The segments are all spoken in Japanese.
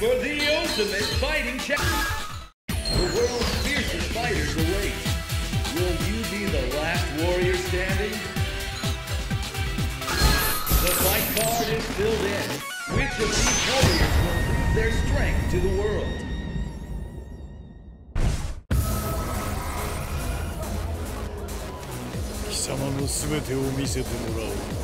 for the ultimate fighting challenge. The world's fiercest fighters await. Will you be the last warrior standing? The fight card is filled in. Which of these warriors will prove their strength to the world? 貴様の全てを見せてもらおう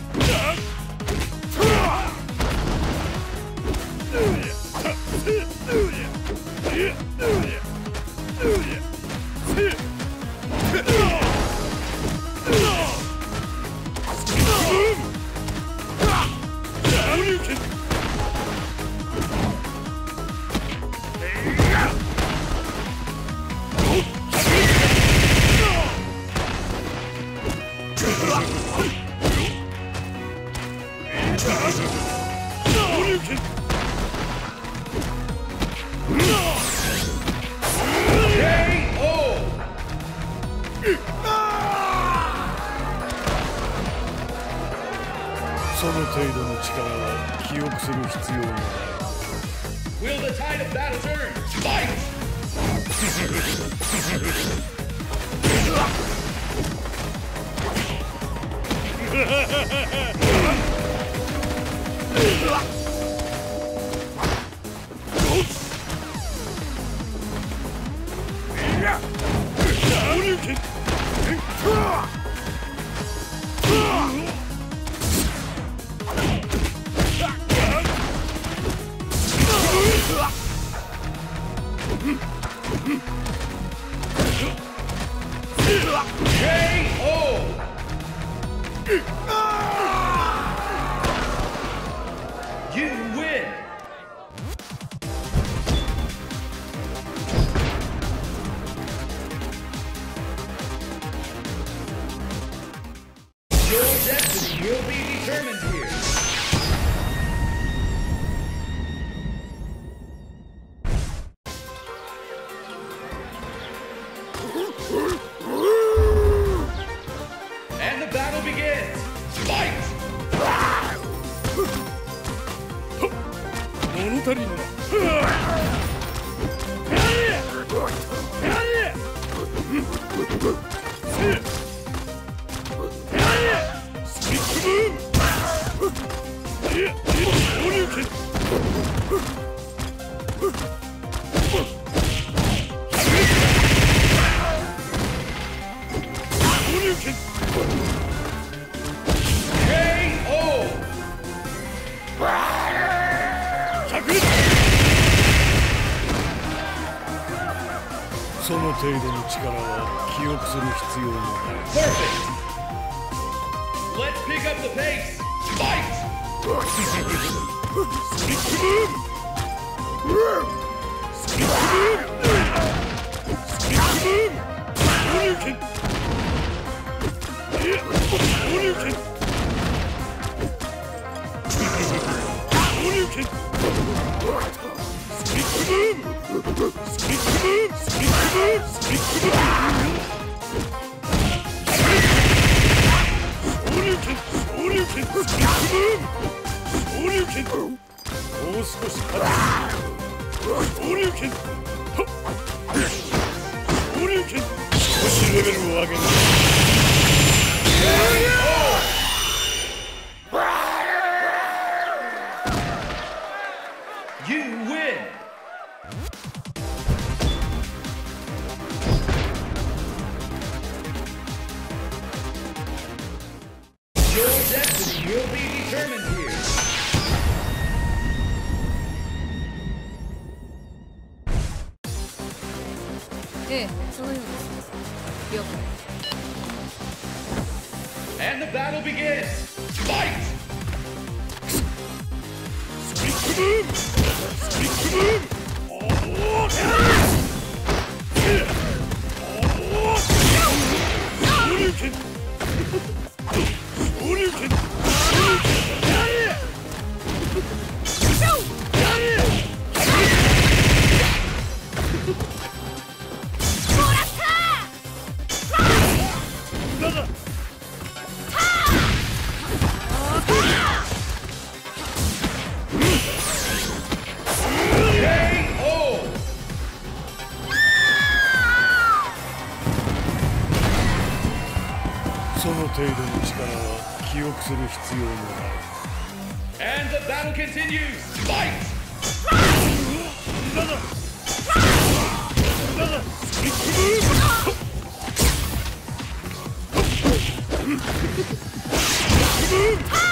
する必要がない Will the tide of battle turn? Fight! その程度の力は記憶する必要もない。少しレベルを上げる You win! その程度の力は記憶する必要もない。And the battle continues! Win!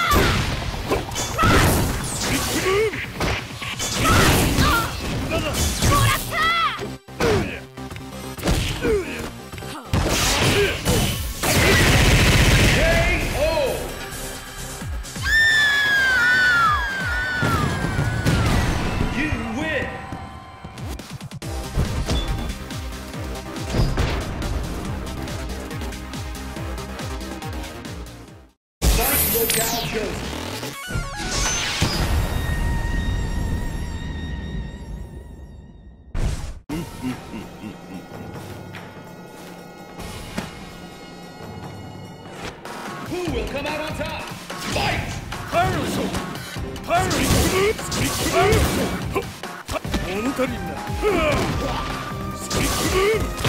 物足りんなスキックムパイ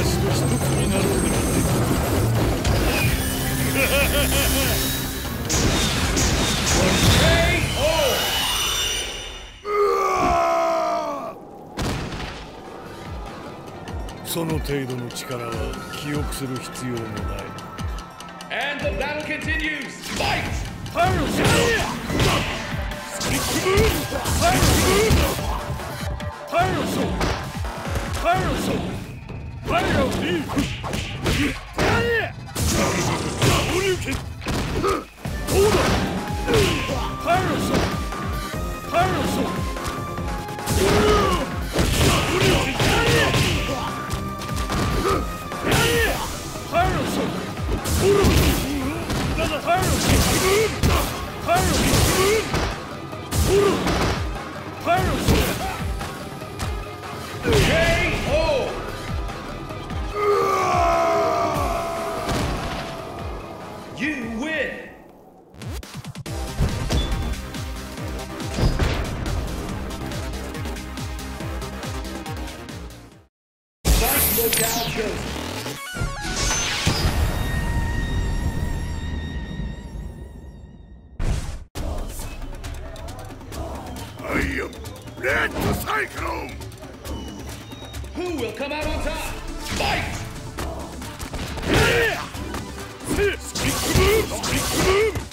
私と一つになろうではないかその程度の力は記憶する必要もない And the battle continues. Fight! パイロススキップムー Who will come out on top? Fight! Move! Move!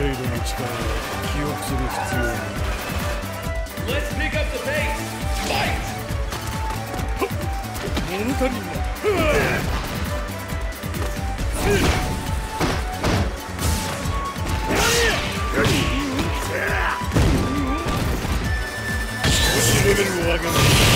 程度の力は記憶する必要がない Let's pick up the pace! Fight! 物足りんな少し。レベルを上げない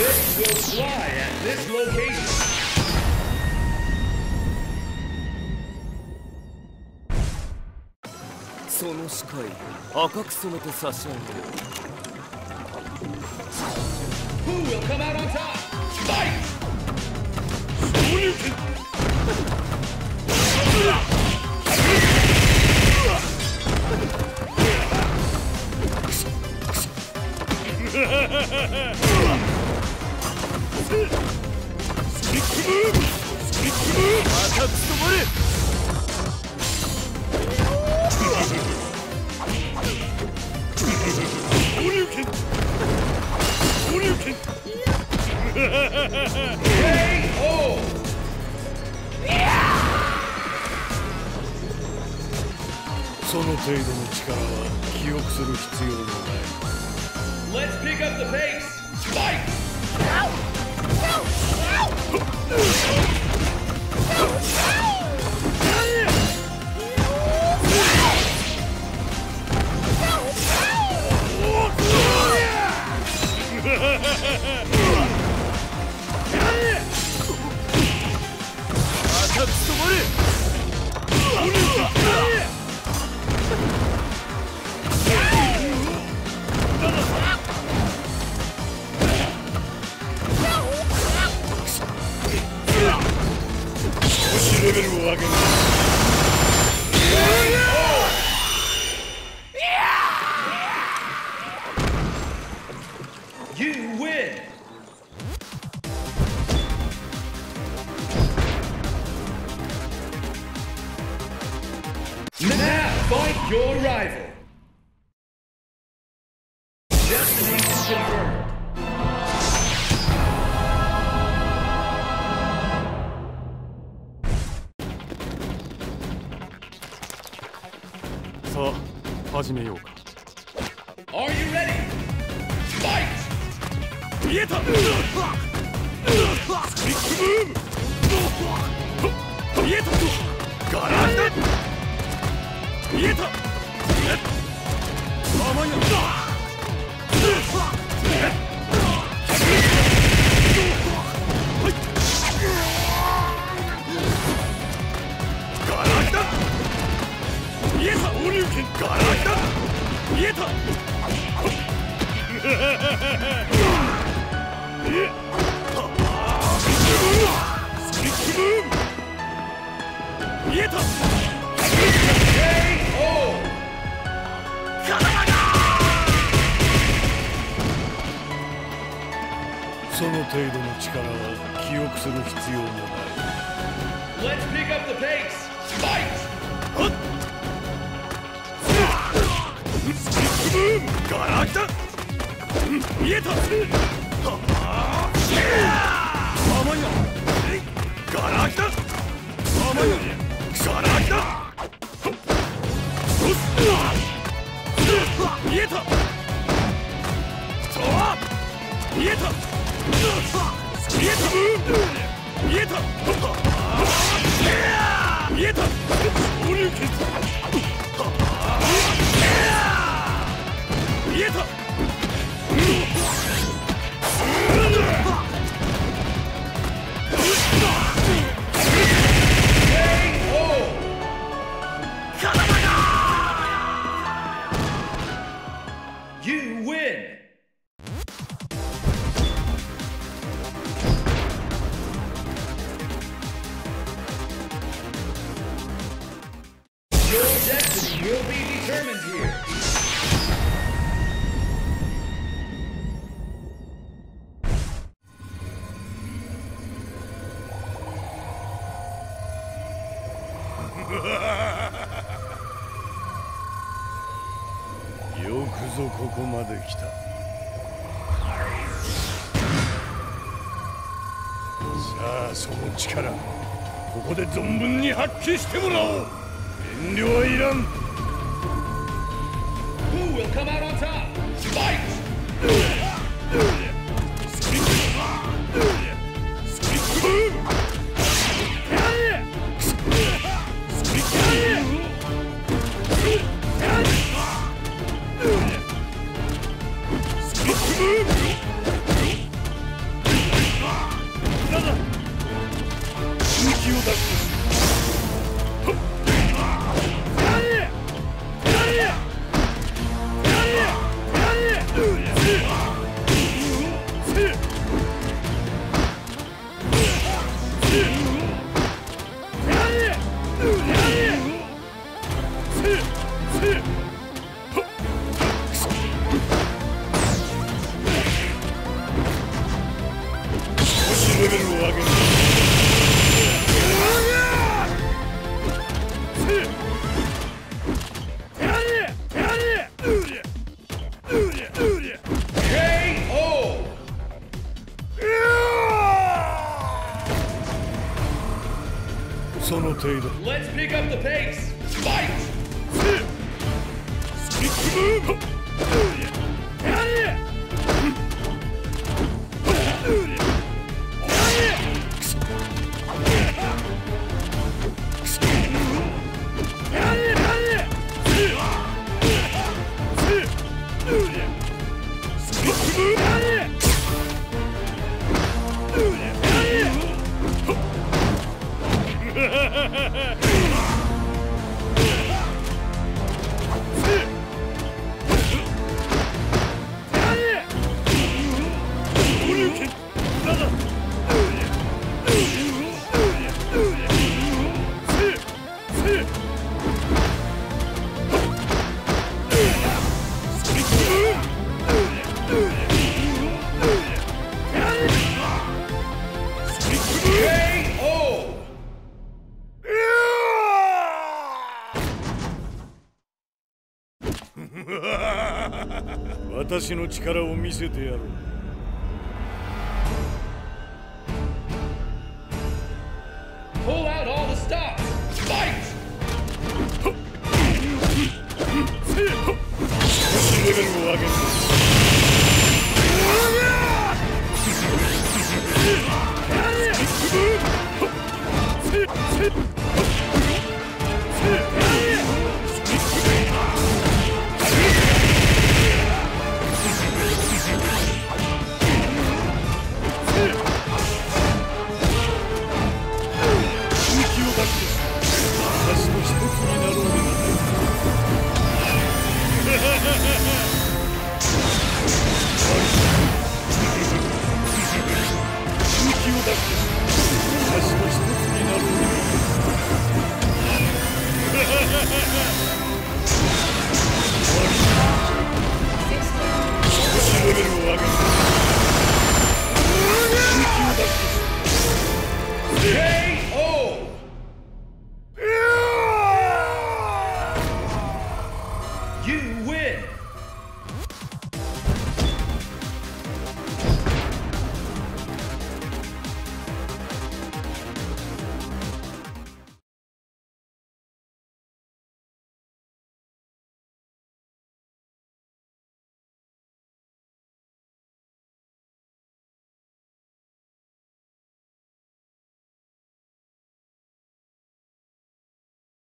This will fly at this location. その視界赤く染めて差し上げる Who will come out on top? Fight! 昇竜拳スキックムースキックムーブ赤く染まれ昇竜拳昇竜拳 KO! その程度の力は記憶する必要もない Let's pick up the pace. Fight! Ha ha ha! Now fight your rival. 甘いもない Let's pick up the pace. Fight! ガラクタ見えた甘いなガラクタ甘いなガラクタ見えた見えた見えた見えた。見えた昇竜拳 よくぞここまで来た。さあその力ここで存分に発揮してもらおう。遠慮はいらん。Who will come out on top? shooting 私の力を見せてやろう。